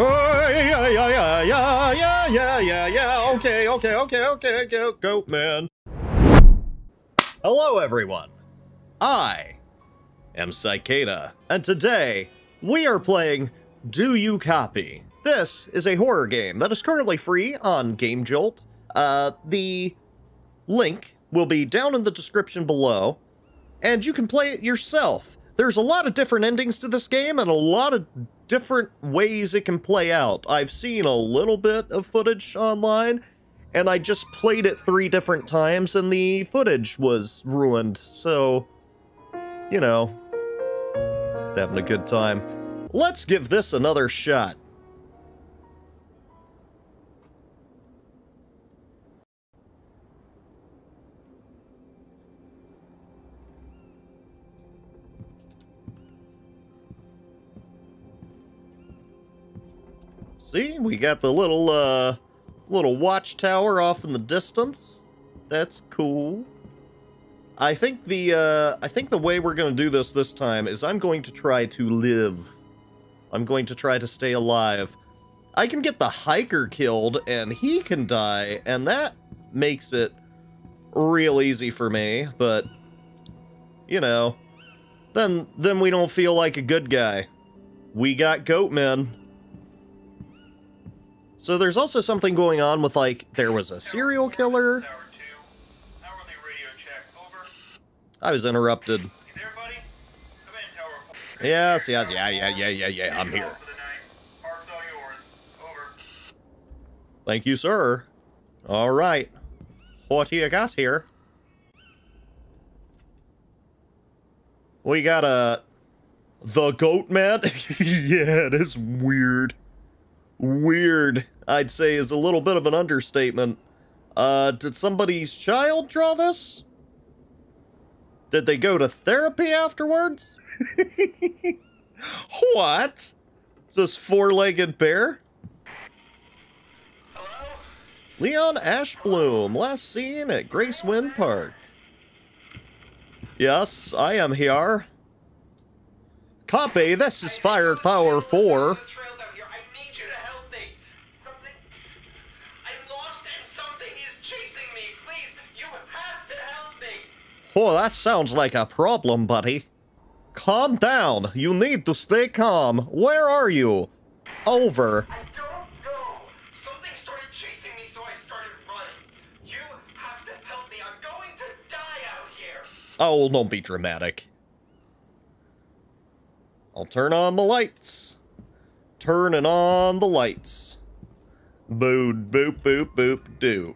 Oh, yeah, yeah, yeah, yeah, yeah, yeah, yeah, yeah. Okay, okay, okay, okay, go, goat man. Hello, everyone. I am Psykadea, and today we are playing Do You Copy? This is a horror game that is currently free on Game Jolt. Uh, the link will be down in the description below, and you can play it yourself. There's a lot of different endings to this game and a lot of different ways it can play out. I've seen a little bit of footage online, and I just played it three different times and the footage was ruined, so, you know, having a good time. Let's give this another shot. See, we got the little, uh, little watchtower off in the distance. That's cool. I think the, uh, I think the way we're gonna do this this time is I'm going to try to live. I'm going to try to stay alive. I can get the hiker killed and he can die, and that makes it real easy for me, but, you know, then, then we don't feel like a good guy. We got goatmen. So there's also something going on with, like, there was a serial killer. I was interrupted. Yes, yes, yeah, yeah, yeah, yeah, yeah, I'm here. Thank you, sir. All right. What do you got here? We got a... The goat man? yeah, is weird weird, I'd say, is a little bit of an understatement. Uh, did somebody's child draw this? Did they go to therapy afterwards? what? This four-legged bear? Hello? Leon Ashbloom, last seen at Grace Wind Park. Yes, I am here. Copy, this is Fire Tower 4. Oh, that sounds like a problem, buddy. Calm down. You need to stay calm. Where are you? Over. I don't know. Something started chasing me, so I started running. You have to help me. I'm going to die out here. Oh, don't be dramatic. I'll turn on the lights. Turning on the lights. Boop, boop, boop, boop, doo.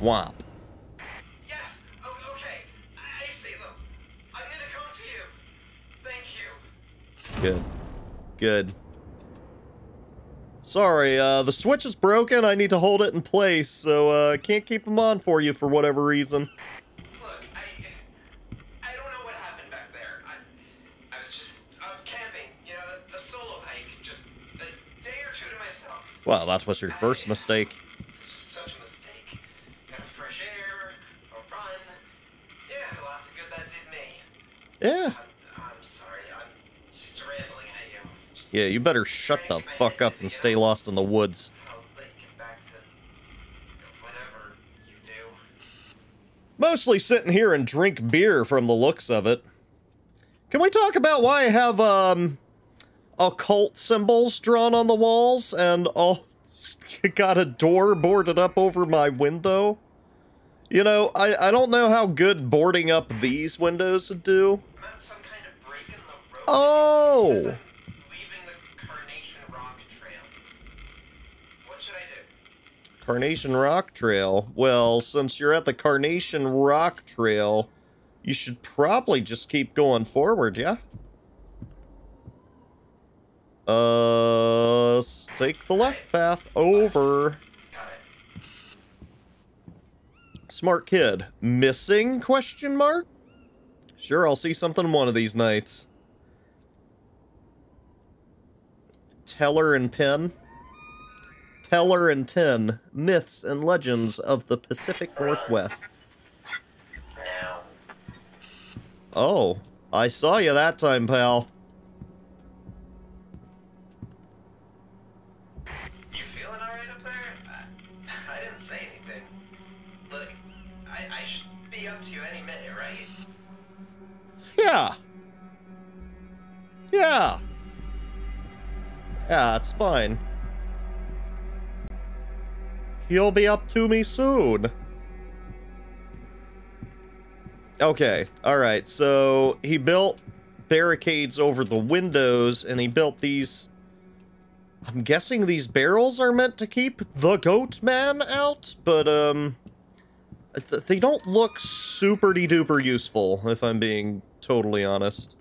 Womp. Good. Good. Sorry, uh, the switch is broken. I need to hold it in place, so uh, I can't keep them on for you for whatever reason. Look, I, I don't know what happened back there. I, I was just out camping, you know, a solo hike, just a day or two to myself. Well, that was your first mistake. Such a mistake. Got fresh air, a run. Yeah, lots of good that did me. Yeah. Yeah, you better shut the fuck up and stay lost in the woods. Mostly sitting here and drink beer from the looks of it. Can we talk about why I have, um, occult symbols drawn on the walls and oh, got a door boarded up over my window? You know, I, I don't know how good boarding up these windows would do. Oh! Carnation Rock Trail. Well, since you're at the Carnation Rock Trail, you should probably just keep going forward, yeah? Uh, take the left path over. Smart kid. Missing? Question mark? Sure, I'll see something one of these nights. Teller and Pen. Teller and Ten, Myths and Legends of the Pacific Northwest. Oh, I saw you that time, pal. You feeling alright up there? I, He'll be up to me soon. Okay, alright, so he built barricades over the windows and he built these. I'm guessing these barrels are meant to keep the goat man out, but, um. th- They don't look super duper useful, if I'm being totally honest.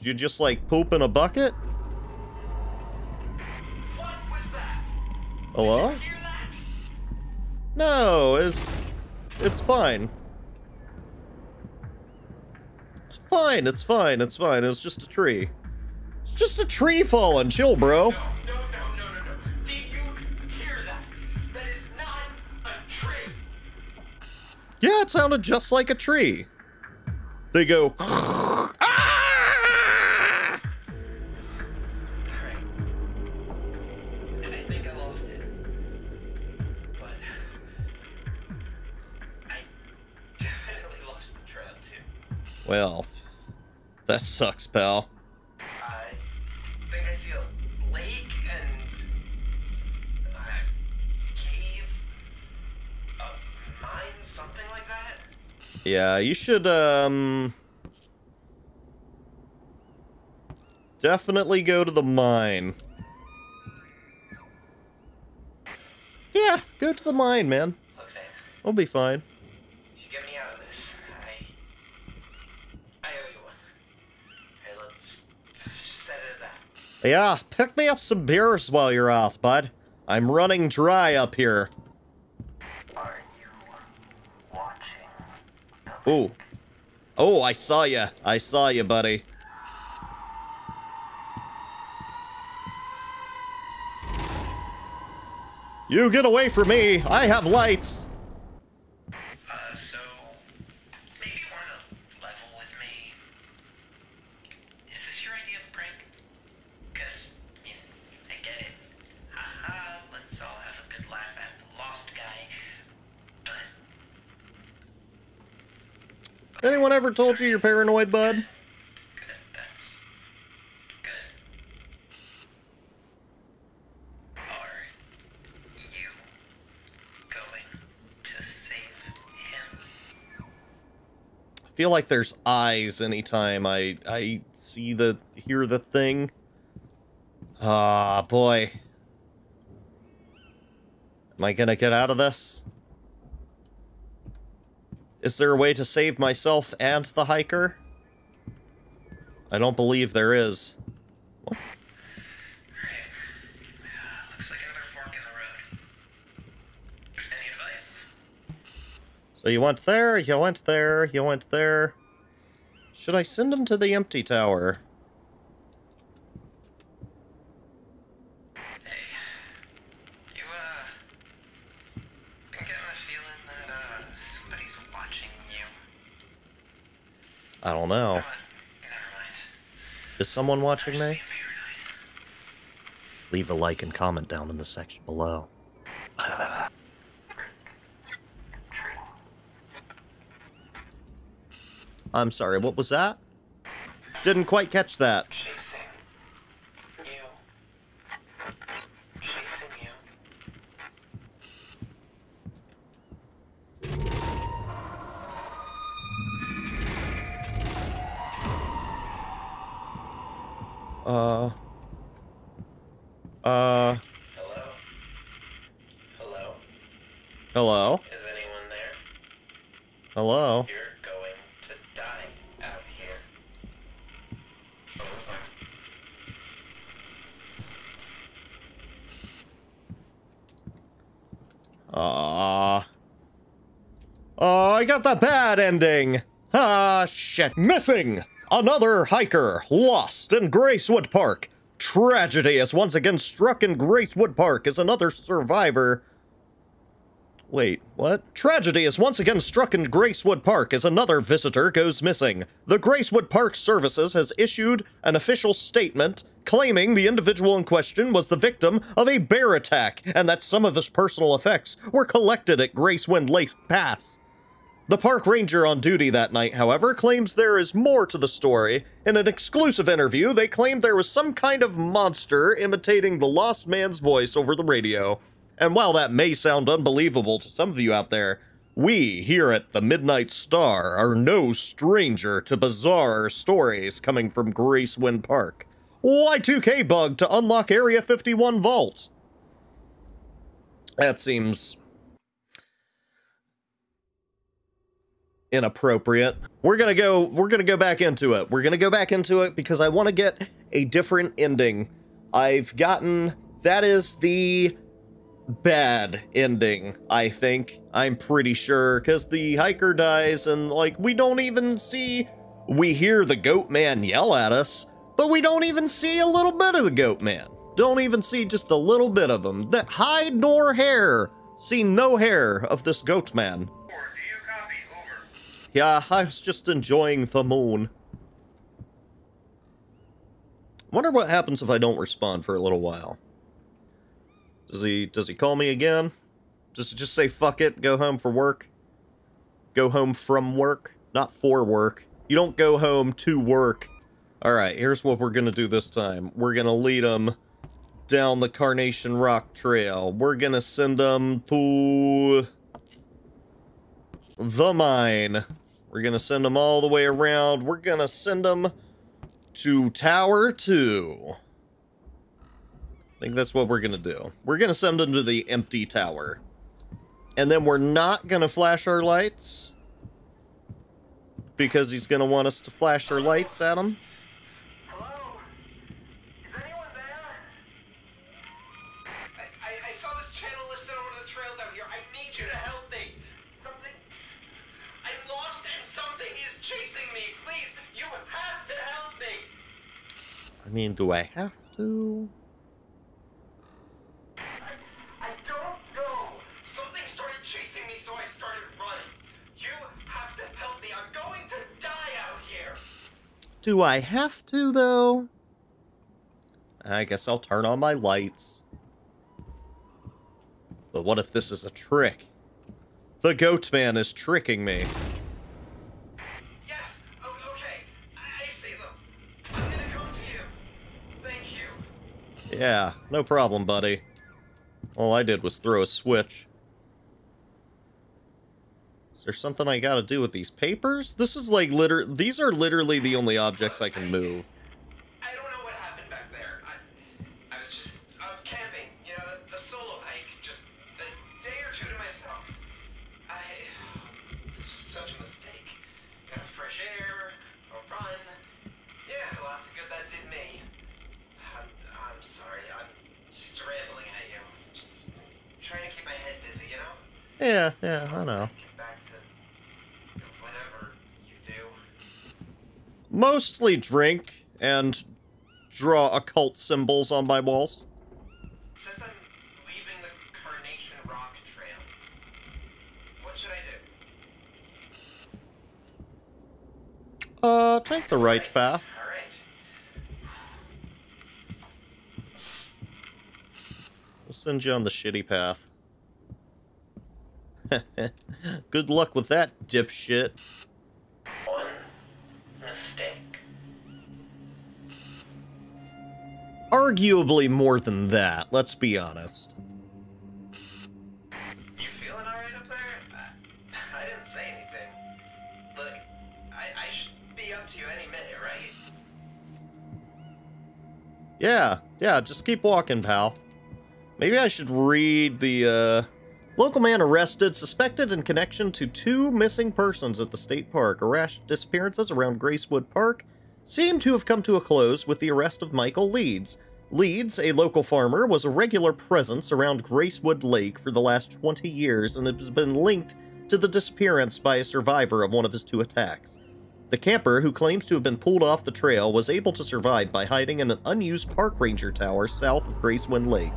You just like poop in a bucket? What was that? Hello? No, it's it's fine. It's fine, it's fine, it's fine. It's just a tree. It's just a tree falling. Chill, bro. No, no, no, no, no, no. You hear that? That is not a tree. Yeah, it sounded just like a tree. They go. That sucks, pal. I think I see a lake and a cave, a mine, something like that. Yeah, you should um definitely go to the mine. Yeah, go to the mine, man. Man, We'll be fine. you should get me out of this. I, I owe you one. Hey, let's just set it at that. Yeah, pick me up some beers while you're out, bud. I'm running dry up here. Ooh. Oh, I saw you. I saw you, buddy. You get away from me. I have lights. Uh, so maybe you want to level with me. Is this your idea of prank? Cause yeah, I get it. Haha, let's all have a good laugh at the lost guy. But Anyone ever told you you're paranoid, bud? I feel like there's eyes anytime I I see the hear the thing. Ah, boy. Am I gonna get out of this? Is there a way to save myself and the hiker? I don't believe there is. So you went there, you went there, you went there. Should I send him to the empty tower? Hey. You, uh. Been getting a feeling that, uh, somebody's watching you. I don't know. Is someone watching me? Leave a like and comment down in the section below. I'm sorry, what was that? Didn't quite catch that. Ah. Oh, I got the bad ending. Ah, shit. Missing! Another hiker lost in Gracewood Park. Tragedy has once again struck in Gracewood Park as another survivor. Wait, what? Tragedy has once again struck in Gracewood Park as another visitor goes missing. The Gracewood Park Services has issued an official statement claiming the individual in question was the victim of a bear attack and that some of his personal effects were collected at Gracewind Lake Pass. The park ranger on duty that night, however, claims there is more to the story. In an exclusive interview, they claimed there was some kind of monster imitating the lost man's voice over the radio. And while that may sound unbelievable to some of you out there, we here at the Midnight Star are no stranger to bizarre stories coming from Gracewind Park. Y2K bug to unlock Area 51 vault. That seems inappropriate. We're gonna go we're gonna go back into it. We're gonna go back into it because I want to get a different ending. I've gotten that is the bad ending, I think. I'm pretty sure, because the hiker dies and like we don't even see we hear the goat man yell at us, but we don't even see a little bit of the goat man. Don't even see just a little bit of him. That hide nor hair. See no hair of this goat man. Yeah, I was just enjoying the moon. Wonder what happens if I don't respond for a little while. Does he does he call me again? Just just say fuck it, go home for work. Go home from work, not for work. You don't go home to work. All right, here's what we're going to do this time. We're going to lead them down the Carnation Rock Trail. We're going to send them to the mine. We're going to send them all the way around. We're going to send them to Tower 2. I think that's what we're going to do. We're going to send them to the empty tower. And then we're not going to flash our lights. Because he's going to want us to flash our lights at him. I mean, do I have to? I don't know. Something started chasing me, so I started running. You have to help me. I'm going to die out here. Do I have to, though? I guess I'll turn on my lights. But what if this is a trick? The goat man is tricking me. Yeah, no problem, buddy. All I did was throw a switch. Is there something I gotta do with these papers? This is like liter- these are literally the only objects I can move. Yeah, yeah, I know. Mostly drink and draw occult symbols on my walls. Since I'm leaving the Carnation Rock Trail, what should I do? Uh, take the right path. We'll send you on the shitty path. Good luck with that, dipshit. One mistake. Arguably more than that, let's be honest. You feeling alright up there? I, I, didn't say anything. Look, I, I should be up to you any minute, right? Yeah, yeah, just keep walking, pal. Maybe I should read the, uh... Local man arrested, suspected in connection to two missing persons at the state park. Arrest disappearances around Gracewood Park seem to have come to a close with the arrest of Michael Leeds. Leeds, a local farmer, was a regular presence around Gracewood Lake for the last 20 years and has been linked to the disappearance by a survivor of one of his two attacks. The camper, who claims to have been pulled off the trail, was able to survive by hiding in an unused park ranger tower south of Gracewind Lake.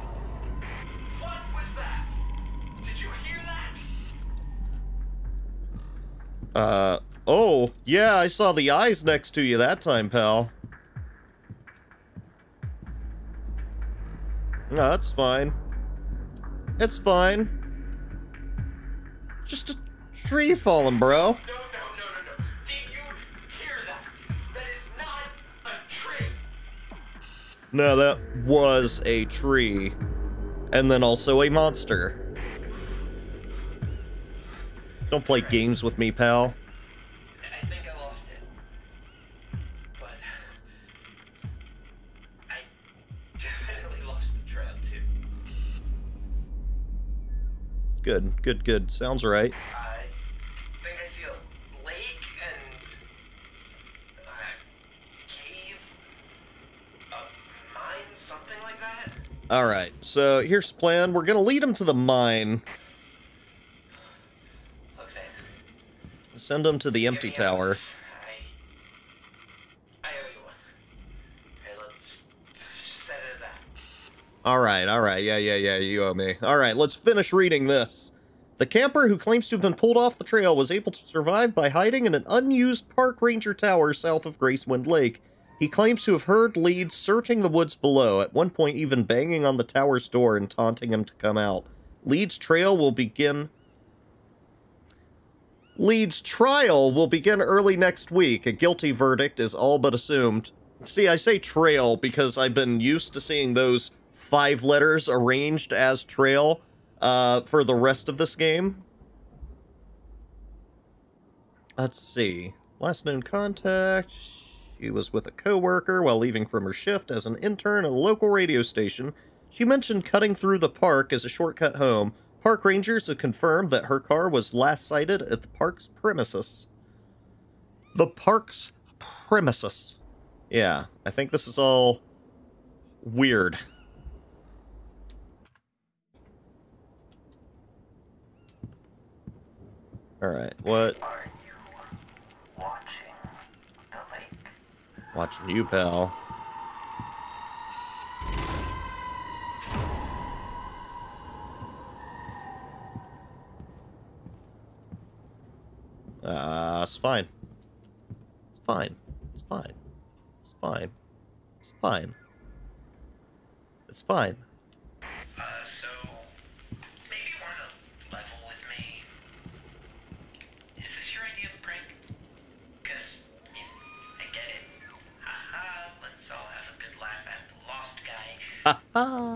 Uh, oh, yeah, I saw the eyes next to you that time, pal. No, that's fine. It's fine. Just a tree falling, bro. No, no, no, no, no. Did you hear that? That is not a tree. No, that was a tree. And then also a monster. Don't play games with me, pal. I think I lost it. But I definitely lost the trail too. Good, good, good. Sounds right. I think I see lake and a cave, a mine, something like that. Alright, so here's the plan. We're gonna lead him to the mine. Look, man. Send them to the empty tower. minute. I, I owe you one. Okay, let's set it at that. Alright, alright. Yeah, yeah, yeah, you owe me. Alright, let's finish reading this. The camper who claims to have been pulled off the trail was able to survive by hiding in an unused park ranger tower south of Gracewind Lake. He claims to have heard Leeds searching the woods below, at one point even banging on the tower's door and taunting him to come out. Leeds trail will begin Leeds trial will begin early next week. A guilty verdict is all but assumed. See, I say trail because I've been used to seeing those five letters arranged as trail uh, for the rest of this game. Let's see. Last known contact. She was with a coworker while leaving from her shift as an intern at a local radio station. She mentioned cutting through the park as a shortcut home. Park rangers have confirmed that her car was last sighted at the park's premises. The park's premises. Yeah, I think this is all weird. Alright, what? Are you watching the lake? Watching you, pal. Fine. It's fine. It's fine. It's fine. It's fine. It's fine. Uh, so maybe you want to level with me. Is this your idea of a prank? Cause yeah, I get it. Haha, let's all have a good laugh at the lost guy. Ha ha!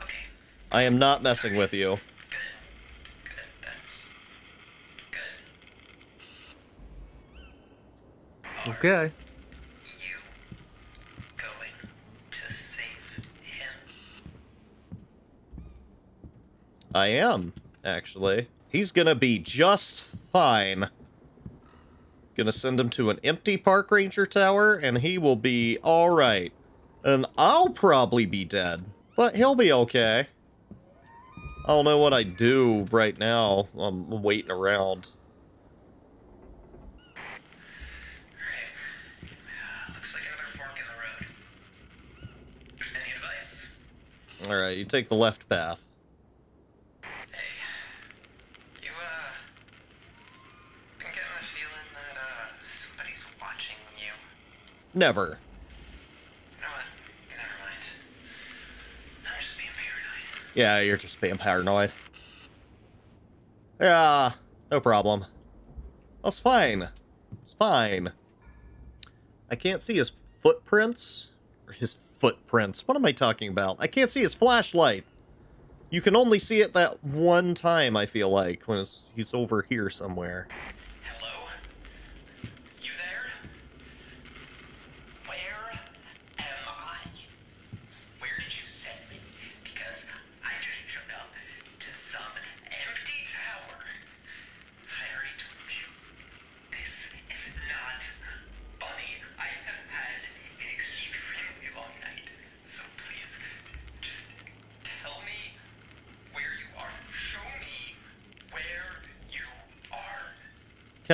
Okay, I am not messing with you. good, good. That's good. Okay. You going to save him? I am, actually. He's gonna be just fine. Gonna send him to an empty park ranger tower, and he will be alright. And I'll probably be dead, but he'll be okay. I don't know what I do right now. I'm waiting around. Alright. Looks like another fork in the road. Any advice? Alright, you take the left path. Hey, you, uh, been getting the feeling that, uh, somebody's watching you? Never. Know what? Never mind. I'm just being paranoid. Yeah, you're just being paranoid. Yeah, no problem. That's fine. It's fine. I can't see his footprints. Or his footprints. What am I talking about? I can't see his flashlight. You can only see it that one time, I feel like, when he's over here somewhere.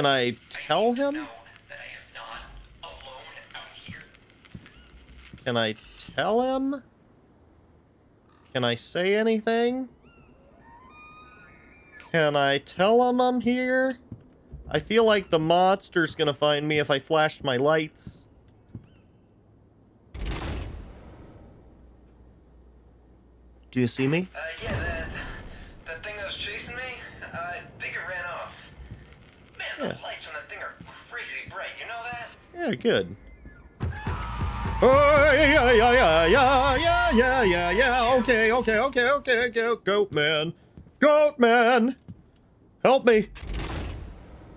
Can I tell him? Can I tell him? Can I say anything? Can I tell him I'm here? I feel like the monster's gonna find me if I flashed my lights. Do you see me? Uh, yeah. Yeah, good. Oh, yeah, yeah, yeah, yeah, yeah, yeah, yeah, yeah. Okay, okay, okay, okay, okay. Goat man. Goat man. Help me.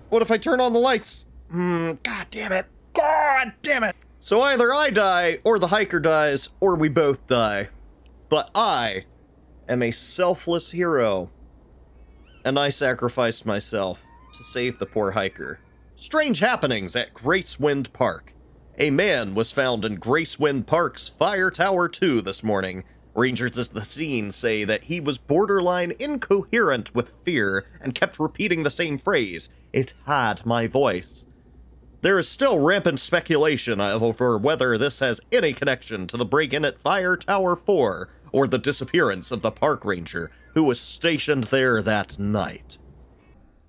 What if I turn on the lights? Hmm, god damn it. God damn it. So either I die, or the hiker dies, or we both die. But I am a selfless hero. And I sacrificed myself to save the poor hiker. Strange happenings at Gracewind Park. A man was found in Gracewind Park's Fire Tower 2 this morning. Rangers at the scene say that he was borderline incoherent with fear and kept repeating the same phrase, It had my voice. There is still rampant speculation over whether this has any connection to the break in at Fire Tower 4 or the disappearance of the park ranger who was stationed there that night.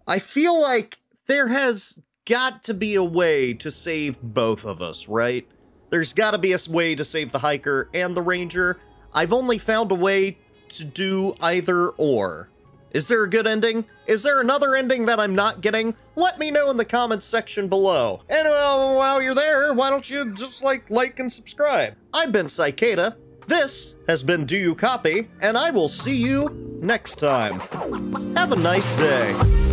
I feel like there has got to be a way to save both of us, right? There's got to be a way to save the hiker and the ranger. I've only found a way to do either or. Is there a good ending? Is there another ending that I'm not getting? Let me know in the comments section below. And uh, while you're there, why don't you just like, like, and subscribe? I've been Psykadea. This has been Do You Copy? And I will see you next time. Have a nice day.